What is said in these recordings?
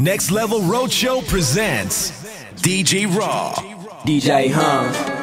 Next Level Roadshow presents DJ Raw. DJ Hum.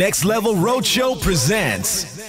Next Level Roadshow presents